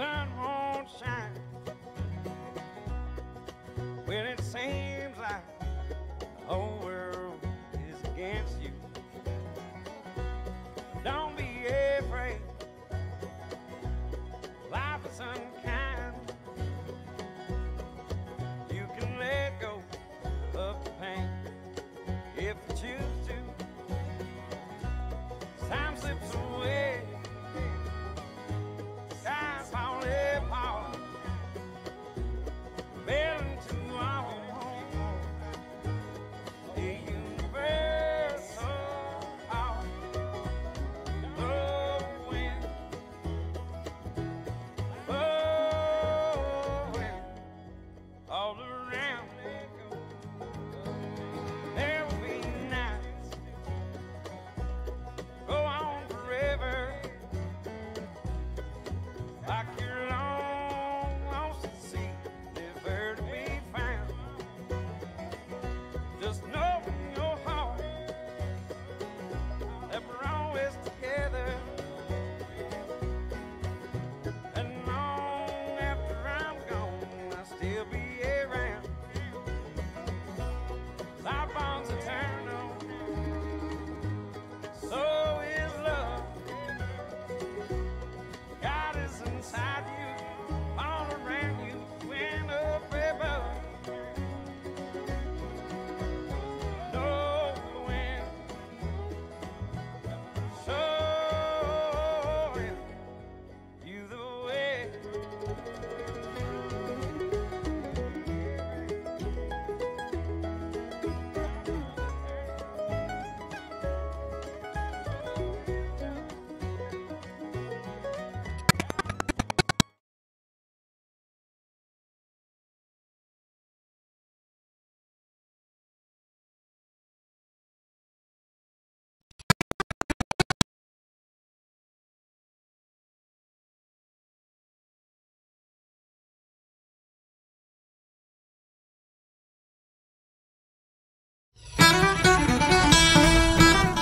sun won't shine. When it seems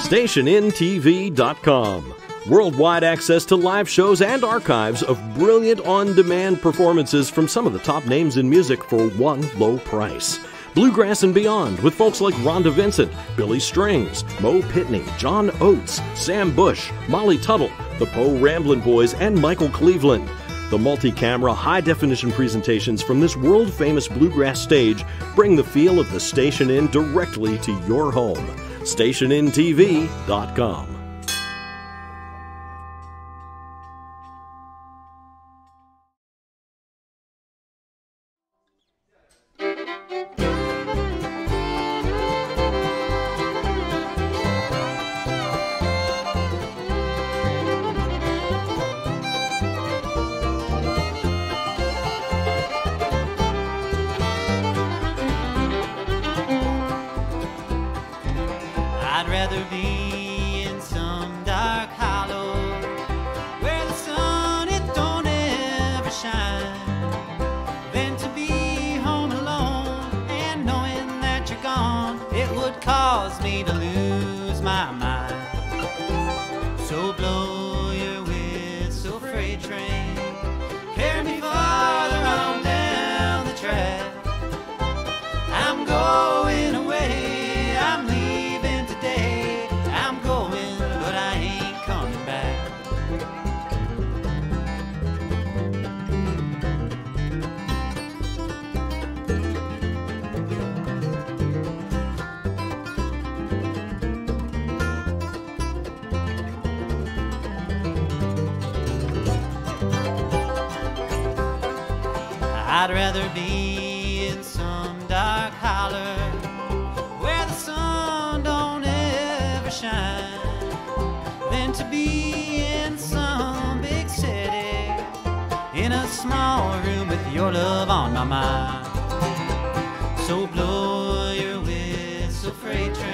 StationInnTV.com. Worldwide access to live shows and archives of brilliant on demand performances from some of the top names in music for one low price. Bluegrass and Beyond with folks like Rhonda Vincent, Billy Strings, Mo Pitney, John Oates, Sam Bush, Molly Tuttle, the Po' Ramblin' Boys, and Michael Cleveland. The multi camera, high definition presentations from this world famous bluegrass stage bring the feel of the Station Inn directly to your home. StationInnTV.com. rather be in some dark hollow where the sun it don't ever shine than to be home alone and knowing that you're gone. It would cause me to lose my mind. I'd rather be in some dark holler where the sun don't ever shine than to be in some big city in a small room with your love on my mind. So blow your whistle, freight train,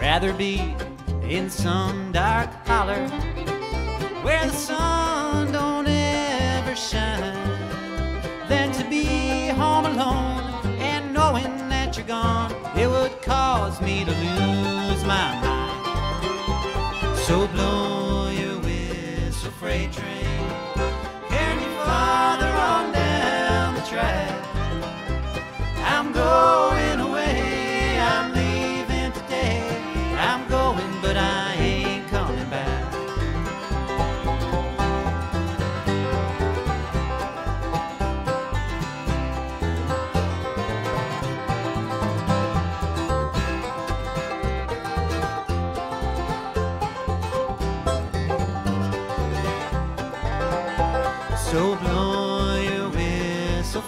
rather be in some dark holler where the sun don't ever shine than to be home alone and knowing that you're gone. It would cause me to lose my mind. So blow your whistle freight train. Carry me farther on down the track.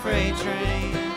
freight train.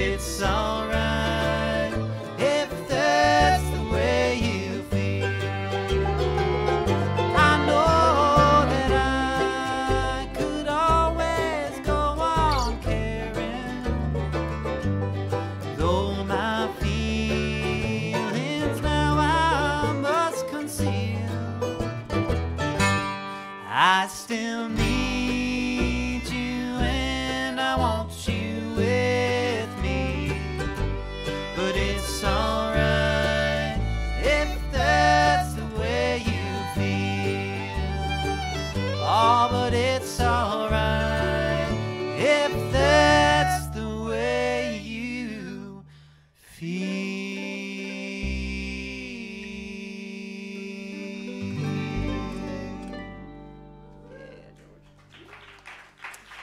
it's alright.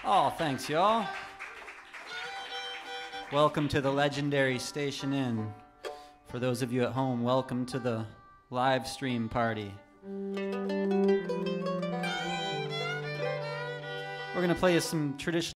Oh, thanks, y'all. Welcome to the legendary Station Inn. For those of you at home, welcome to the live stream party. We're going to play you some traditional.